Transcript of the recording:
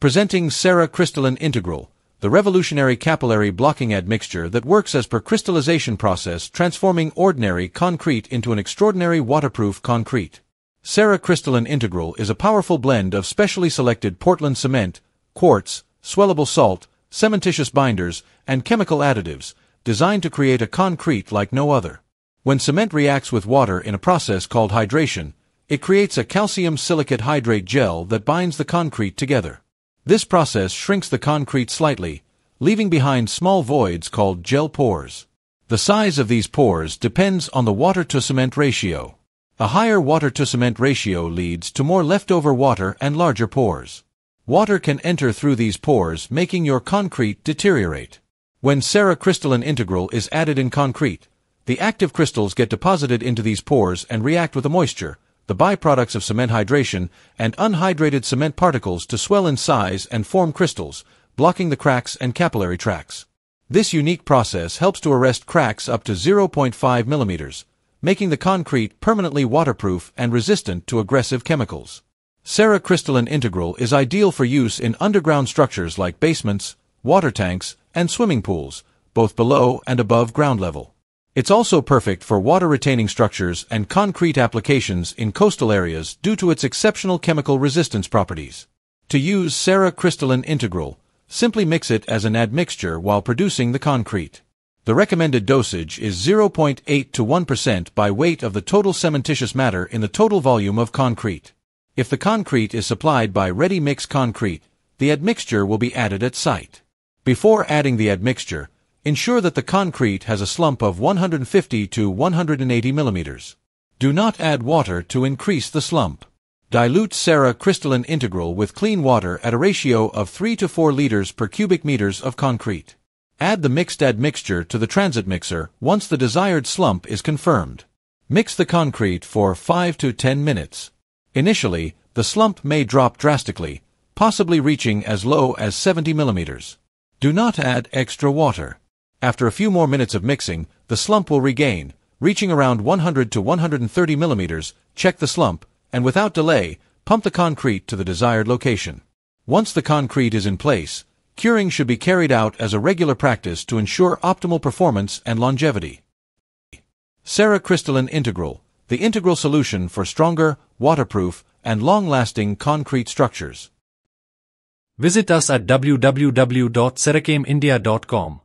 Presenting Cera Crystalline Integral, the revolutionary capillary blocking admixture that works as per crystallization process transforming ordinary concrete into an extraordinary waterproof concrete. Cera Crystalline Integral is a powerful blend of specially selected Portland cement, quartz, swellable salt, cementitious binders, and chemical additives, designed to create a concrete like no other. When cement reacts with water in a process called hydration, it creates a calcium silicate hydrate gel that binds the concrete together. This process shrinks the concrete slightly, leaving behind small voids called gel pores. The size of these pores depends on the water-to-cement ratio. A higher water-to-cement ratio leads to more leftover water and larger pores. Water can enter through these pores, making your concrete deteriorate. When Cera Crystalline Integral is added in concrete, the active crystals get deposited into these pores and react with the moisture, the byproducts of cement hydration, and unhydrated cement particles to swell in size and form crystals, blocking the cracks and capillary tracts. This unique process helps to arrest cracks up to 0.5 millimeters, making the concrete permanently waterproof and resistant to aggressive chemicals. Cera Crystalline Integral is ideal for use in underground structures like basements, water tanks, and swimming pools, both below and above ground level. It's also perfect for water-retaining structures and concrete applications in coastal areas due to its exceptional chemical resistance properties. To use Cera Crystalline Integral, simply mix it as an admixture while producing the concrete. The recommended dosage is 0.8 to 1% by weight of the total cementitious matter in the total volume of concrete. If the concrete is supplied by ready-mix concrete, the admixture will be added at site. Before adding the admixture, Ensure that the concrete has a slump of 150 to 180 millimeters. Do not add water to increase the slump. Dilute Cera crystalline integral with clean water at a ratio of 3 to 4 liters per cubic meters of concrete. Add the mixed admixture to the transit mixer once the desired slump is confirmed. Mix the concrete for 5 to 10 minutes. Initially, the slump may drop drastically, possibly reaching as low as 70 millimeters. Do not add extra water. After a few more minutes of mixing, the slump will regain, reaching around 100 to 130 millimeters, check the slump, and without delay, pump the concrete to the desired location. Once the concrete is in place, curing should be carried out as a regular practice to ensure optimal performance and longevity. Cera Crystalline Integral, the integral solution for stronger, waterproof, and long-lasting concrete structures. Visit us at www.cerachemindia.com.